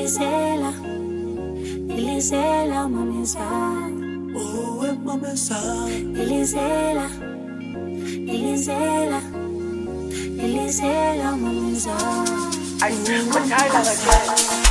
Elizela, Elizela mameza. Oh, mameza. Elizela, Elizela, Elizela mameza. I swear, I love again.